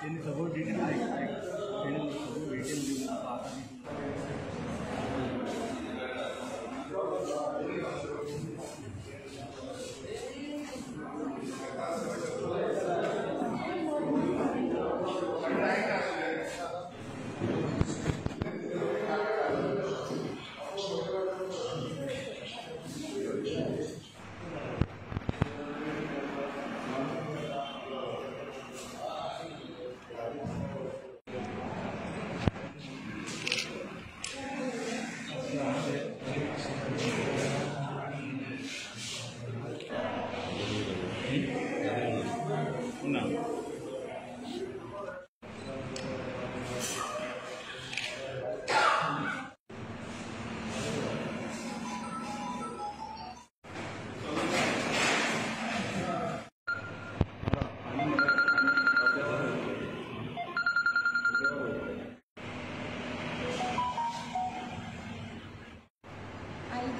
त्यांनी सगळं डिटेल ऐक ऐक त्यांनी सगळं डिटेल देऊन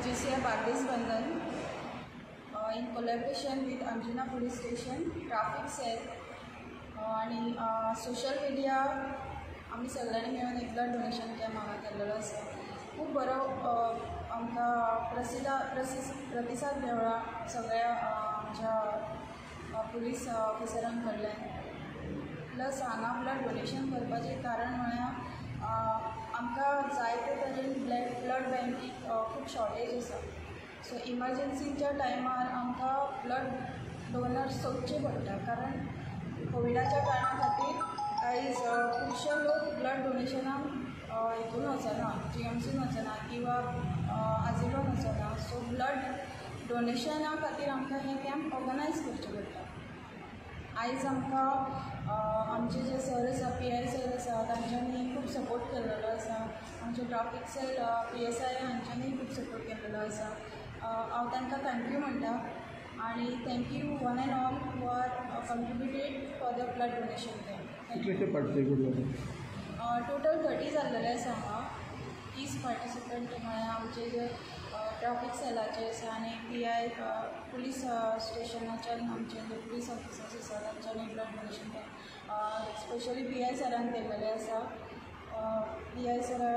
GCI Bardis Bandhan uh, in collaboration with Anjuna Police Station, Traffic Cell uh, आणि सोशल मिडिया आमी सगळ्यांनी मेळून एक ब्लड डोनेशन कॅम्प हांगा केल्लो आसा खूब बरो आमकां प्रसिदा प्रसिस प्रतिसाद मेळ्ळा सगळ्या आमच्या पुलीस ऑफिसरां कडल्यान प्लस हांगा ब्लड डोनेशन करपाचें कारण म्हळ्यार आमकां जायते तरेन ब्लड ब्लड बँकीक खूब शॉर्टेज आसा सो इमर्जन्सीच्या टायमार आमकां ब्लड डोनर सोदचे पडटा कारण कोविडाच्या काळा खातीर आयज खुबशे लोक ब्लड डोनेशनाक हेतून हितून वचना जी एम सीन वचना किंवा आजिलोन वचना सो ब्लड डोनेशना खातीर आमकां हे कॅम्प ऑर्गनायज करचें पडटा. आयज आमकां आमचे जे सर आसा पी आय सर आसा तांच्यांनी खूब सपोर्ट केल्लो आसा. आमचे traffic sir P S I हांच्यांनी खूब सपोर्ट केल्लो आसा. हांव तांकां थँक्यू म्हणटा. आनी thank you one and all who are contributed for the blood donation camp total thirty जाल्लेले आसा हांगा तीस पार्टिसिपंट म्हळ्यार आमचे जे ट्राफीक सेलाचे आसा आनी पी आय पुलीस स्टेशनाच्यान आमचे जे पुलीस ऑफिसर्स आसा तांच्यांनी blood donation camp specially P I सरान केल्लेले आसा पी आय सरा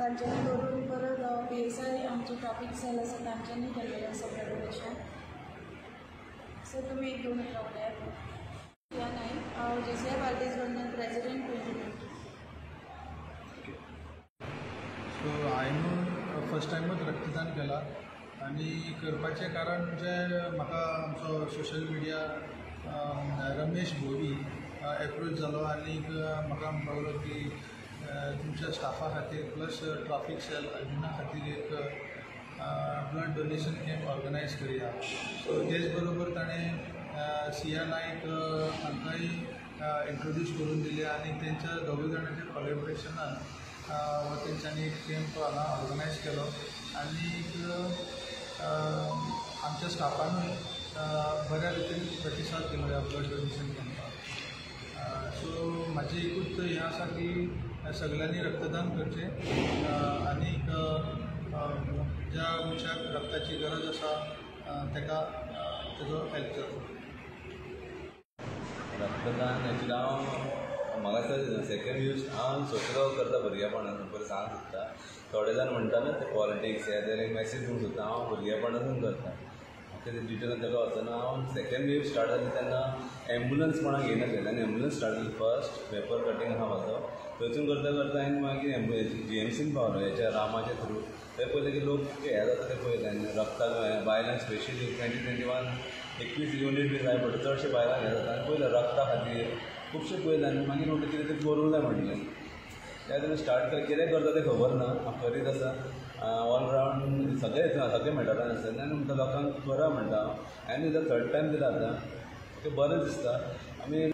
तांच्यांनी धरून परत पी एस आय आमचे ट्रॅफिक सेल आसा तांच्यांनी केल्लेलें आसा प्रेजरेशन सर तुम्ही एक दोन या नाही. हांव J C I Bandhan president twenty twenty so हांवें फस्ट टायमूच रक्तदान केला. आनी करपाचें कारण म्हणजे म्हाका आमचो social media Ramesh Bhovi approach जालो आनीक म्हाका म्हणपाक लागलो की तुमच्या स्टाफा खातीर प्लस ट्राफीक सेल अर्जुना खातीर एक ब्लड डोनेशन कॅम्प ऑर्गनायज करया. सो तेच बरोबर ताणें सिया नायक हांकांय इंट्रोड्यूस करून दिले आनी तेंच्या दोगूय जाणांच्या कोलॅबरेशनान हो तेंच्यांनी एक कॅम्प हांगा ऑर्गनायज केलो. आनीक आमच्या स्टाफानूय बऱ्या रितीन प्रतिसाद केलो ह्या ब्लड डोनेशन कॅम्पाक सो म्हाजें एकूच हें आसा की सगळ्यांनी रक्तदान करचें आनीक ज्या मनशाक रक्ताची गरज आसा ताका तेजो हेल्प करचो रक्तदान एक्चुली हांव म्हाका दिसता सेकंड यूज हांव सोशल करता भुरगेपणान बरें सांग सोदता थोडे जाण म्हणटा ना ते पॉलिटिक्स हे ते एक मॅसेज दिवंक सोदता हांव भुरगेपणासून करता ते डिटेलान ताका वचना हांव सेकंड वेव स्टार्ट जाली तेन्ना एम्बुलन्स कोणाक घेयनासलें आनी एम्बुलन्स स्टार्ट जाली फर्स्ट पेपर कटींग आहा म्हाजो थंयसून करता करता हांवें मागीर एम्बुलन्स जी एम सीन पावलो. हेच्या रामाच्या थ्रू थंय पयलें की लोक हे जाता ते पळयलें आनी रक्ताक बायलांक स्पेशली ट्वेंटी ट्वेंटी वन एकवीस युनीट बी जाय पडटा चडशे बायलांक हे जाता आनी पयलें रक्ता खातीर खुबशे पयलें आनी मागीर म्हणटा कितें तें करूंक जाय म्हणलें त्या तेन्ना स्टार्ट कर कितें करता तें खबर ना. हांव करीत आसा ऑल रावंड सगळे हितून सगळे मॅटरान आसा आनी म्हणटा लोकांक करा म्हणटा हांव हांवें थर्ड टायम दिला आतां तें बरें दिसता. आमी